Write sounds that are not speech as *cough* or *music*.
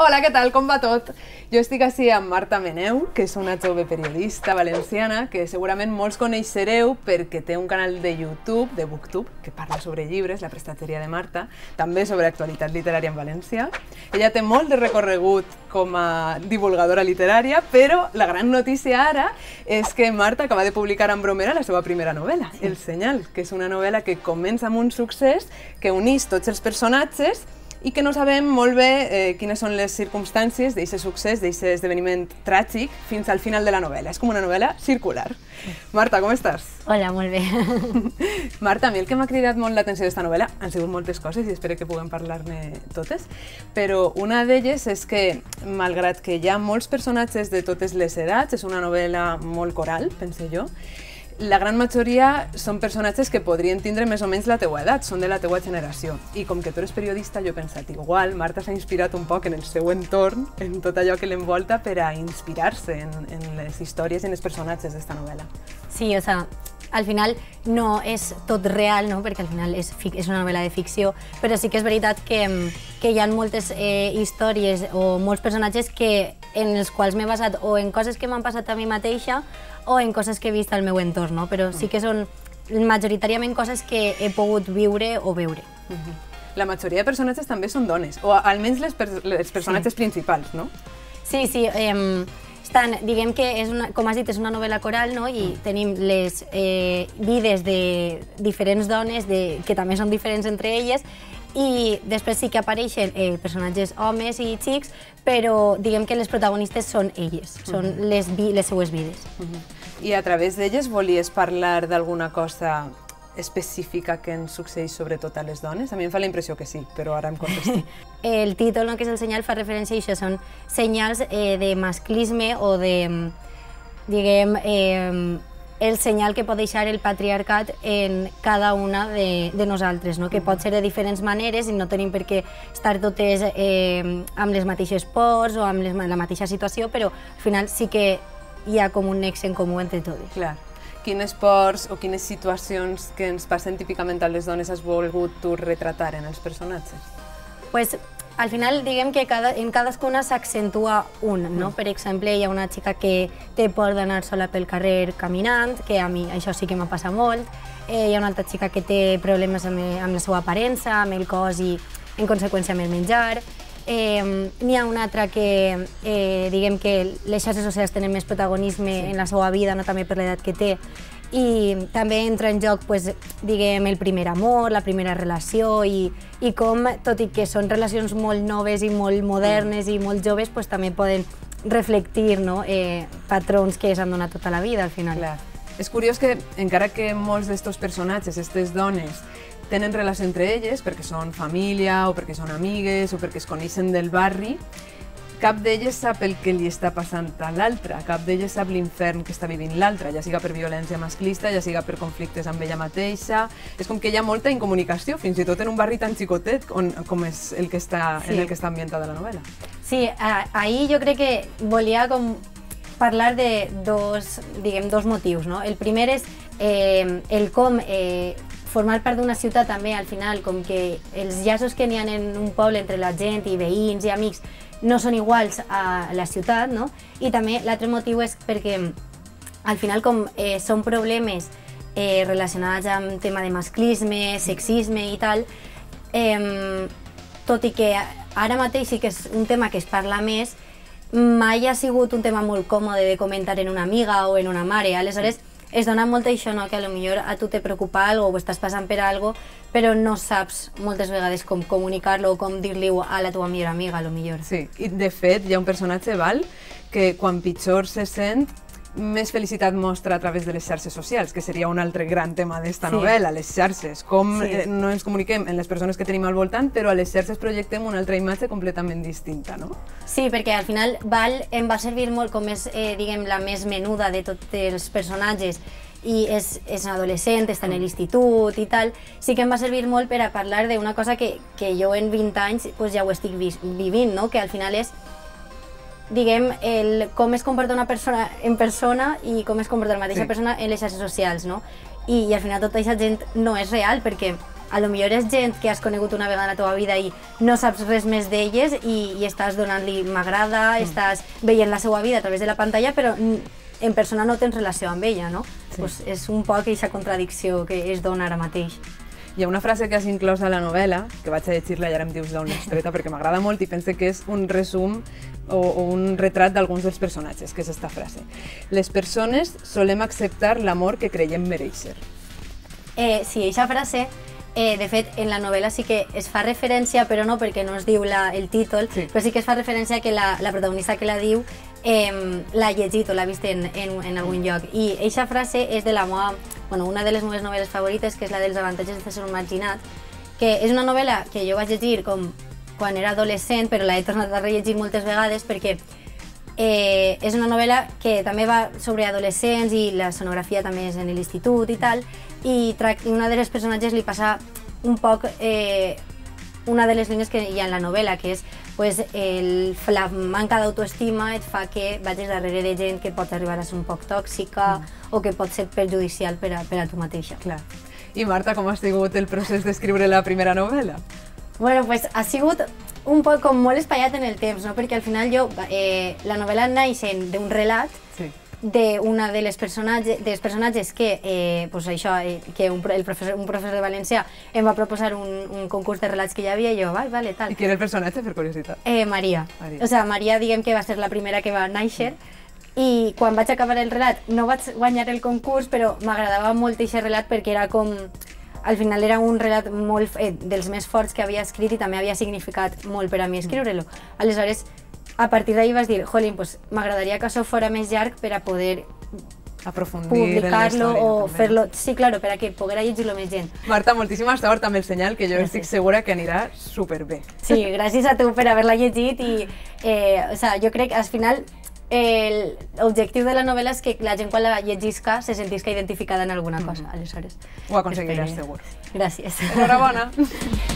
Hola, què tal? Com va tot? Jo estic així amb Marta Meneu, que és una jove periodista valenciana que segurament molts coneixereu perquè té un canal de YouTube, de Booktube, que parla sobre llibres, la prestatgeria de Marta, també sobre actualitat literària en València. Ella té molt de recorregut com a divulgadora literària, però la gran notícia ara és que Marta acaba de publicar en bromera la seva primera novel·la, El Senyal, que és una novel·la que comença amb un succés que unís tots els personatges i que no sabem molt bé eh, quines són les circumstàncies d'aquest succés, d'aquest esdeveniment tràgic, fins al final de la novel·la. És com una novel·la circular. Marta, com estàs? Hola, molt bé. *laughs* Marta, a mi el que m'ha cridat molt l'atenció d'esta novel·la han sigut moltes coses i espero que puguem parlar-ne totes, però una d'elles és que, malgrat que hi ha molts personatges de totes les edats, és una novel·la molt coral, pense jo, la gran majoria són personatges que podrien tindre més o menys la teua edat, són de la teua generació. I com que tu eres periodista, jo he pensat, igual, Marta s'ha inspirat un poc en el seu entorn, en tot allò que l'envolta, per a inspirar-se en, en les històries i en els personatges d'esta novel·la. Sí, o sea, al final no és tot real, no? perquè al final és, és una novel·la de ficció, però sí que és veritat que, que hi ha moltes eh, històries o molts personatges que, en els quals m'he basat o en coses que m'han passat a mi mateixa o en coses que he vist al meu entorn, no? però sí que són majoritàriament coses que he pogut viure o veure. Uh -huh. La majoria de personatges també són dones, o almenys les, per les personatges sí. principals, no? Sí, sí. Eh, estan, diguem que, és una, com has dit, és una novel·la coral, no? i tenim les eh, vides de diferents dones de, que també són diferents entre elles, i després sí que apareixen eh, personatges homes i xics, però diguem que les protagonistes són elles, són uh -huh. les, les seues vides. Uh -huh. I a través d'elles volies parlar d'alguna cosa específica que ens succeeix sobretot a les dones? A mi em fa la impressió que sí, però ara em contesti. *laughs* el títol, no, que és el senyal, fa referència a això, són senyals eh, de masclisme o de, diguem, eh, el senyal que pot deixar el patriarcat en cada una de, de nosaltres, no? que pot ser de diferents maneres i no tenim per què estar totes eh, amb les mateixes pors o amb les, la mateixa situació, però al final sí que hi ha com un nexe en comú entre totes. Clar. Quines pors o quines situacions que ens passen típicament a les dones has volgut tu retratar en els personatges? Pues al final diguem que cada, en cadascuna s'accentua un, no? Mm. Per exemple, hi ha una xica que té por d'anar sola pel carrer caminant, que a mi això sí que m'ha passat molt. Eh, hi ha una altra xica que té problemes amb, amb la seva aparença, amb el cos i en conseqüència amb el menjar. Eh, N'hi ha una altra que, eh, diguem que les xarxes socials tenen més protagonisme sí. en la seva vida, no també per l'edat que té, i també entra en joc pues, diguem, el primer amor, la primera relació i, i com, tot i que són relacions molt noves i molt modernes i molt joves, pues, també poden reflectir no? eh, patrons que s'han donat tota la vida al final. Clar. És curiós que, encara que molts d'estos personatges, aquestes dones, tenen relació entre elles perquè són família o perquè són amigues o perquè es coneixen del barri, cap d'elles sap el que li està passant a l'altra, cap d'elles sap l'infern que està vivint l'altra, ja siga per violència masclista, ja siga per conflictes amb ella mateixa. És com que hi ha molta incomunicació, fins i tot en un barri tan xicotet on, com és el que està, sí. en el que està ambientada la novel·la. Sí, ahir jo crec que volia com parlar de dos, diguem, dos motius. No? El primer és eh, el com eh, formar part d'una ciutat també, al final, com que els llaços que n'hi ha en un poble entre la gent i veïns i amics no són iguals a la ciutat, no? I també l'altre motiu és perquè al final com eh, són problemes eh, relacionats amb tema de masclisme, sexisme i tal, eh, tot i que ara mateix sí que és un tema que es parla més, mai ha sigut un tema molt còmode de comentar en una amiga o en una mare. Aleshores, sí es dona molt això, no? que a lo millor a tu te preocupa algo o estàs passant per algo, però no saps moltes vegades com comunicar-lo o com dir-li a la teva millor amiga, a lo millor. Sí, i de fet hi ha un personatge, Val, que quan pitjor se sent més felicitat mostra a través de les xarxes socials, que seria un altre gran tema d'esta sí. novel·la, les xarxes, com sí. eh, no ens comuniquem en les persones que tenim al voltant, però a les xarxes projectem una altra imatge completament distinta, no? Sí, perquè al final Val em va servir molt com és, eh, diguem, la més menuda de tots els personatges i és, és adolescent, està en l'institut i tal, sí que em va servir molt per a parlar d'una cosa que, que jo en 20 anys pues, ja ho estic vi vivint, no? que al final és diguem, el, com es comporta una persona en persona i com es comporta la mateixa sí. persona en les xarxes socials, no? I, I al final tota aquesta gent no és real perquè a lo millor és gent que has conegut una vegada a la teva vida i no saps res més d'elles i, i estàs donant-li m'agrada, mm. estàs veient la seva vida a través de la pantalla, però en persona no tens relació amb ella, no? Sí. Pues és un poc aquesta contradicció que es dona ara mateix. Hi ha una frase que has inclòs a la novel·la, que vaig a llegir-la i ara em dius d'on és treta, perquè m'agrada molt i pense que és un resum o, o un retrat d'alguns dels personatges, que és aquesta frase. Les persones solem acceptar l'amor que creiem mereixer. Eh, sí, aquesta frase Eh, de fet, en la novel·la sí que es fa referència, però no perquè no es diu la, el títol, sí. però sí que es fa referència que la, la protagonista que la diu eh, l'ha llegit o l'ha vist en, en, en algun lloc. I aquesta frase és de la meva, bueno, una de les meves novel·les favorites, que és la dels avantatges de ser un marginat, que és una novel·la que jo vaig llegir com quan era adolescent, però l'he tornat a rellegir moltes vegades perquè eh, és una novel·la que també va sobre adolescents i la sonografia també és en l'institut i tal, i una de les personatges li passa un poc eh, una de les línies que hi ha en la novel·la, que és pues, el, la manca d'autoestima et fa que vagis darrere de gent que pot arribar a ser un poc tòxica mm. o que pot ser perjudicial per a, per a tu mateixa. Clar. I Marta, com ha sigut el procés d'escriure la primera novel·la? Bueno, pues ha sigut un poc com molt espaiat en el temps, no? perquè al final jo, eh, la novel·la naix d'un relat d'una de les personatges, dels personatges que, eh, pues això, eh, que un, el professor, un professor de València em va proposar un, un concurs de relats que hi havia i jo, vale, vale, tal. I qui era el personatge, per curiositat? Eh, Maria. Maria. O sea, Maria, diguem que va ser la primera que va néixer, i quan vaig acabar el relat no vaig guanyar el concurs, però m'agradava molt aquest relat perquè era com... Al final era un relat molt, eh, dels més forts que havia escrit i també havia significat molt per a mi escriure-lo. Aleshores, a partir d'ahí vas dir, jolín, pues m'agradaria que això fora més llarg per a poder publicar-lo o fer-lo... Sí, claro, per a que poguera llegir-lo més gent. Marta, moltíssima sort amb el senyal, que jo gràcies. estic segura que anirà superbé. Sí, gràcies a tu per haver-la llegit i eh, o sea, jo crec que al final l'objectiu de la novel·la és que la gent quan la llegisca se sentisca identificada en alguna cosa, mm. aleshores. Ho aconseguiràs, segur. Gràcies. Enhorabona. *laughs*